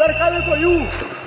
Let it come in for you.